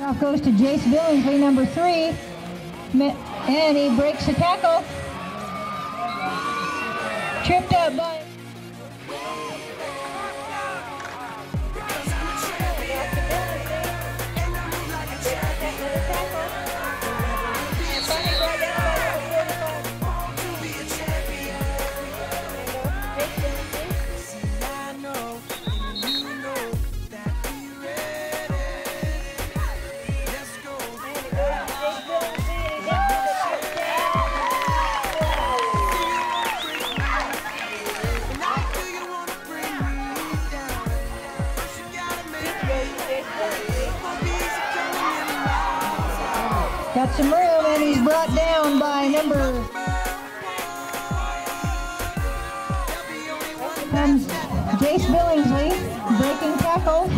Off goes to Jace Billingsley, number three. And he breaks the tackle. Tripped up by Got some room and he's brought down by number comes Jace Billingsley breaking tackle.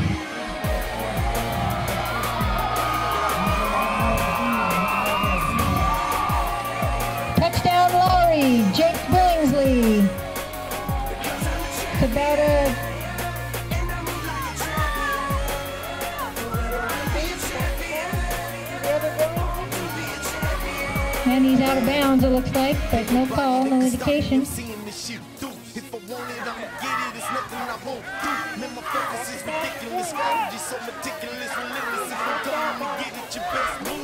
Touchdown Lowry, Jace Billingsley. It's about And he's out of bounds, it looks like, but no call, no indication. My focus is ridiculous. So meticulous, relentless. If I'm done, I'ma get. Your best move.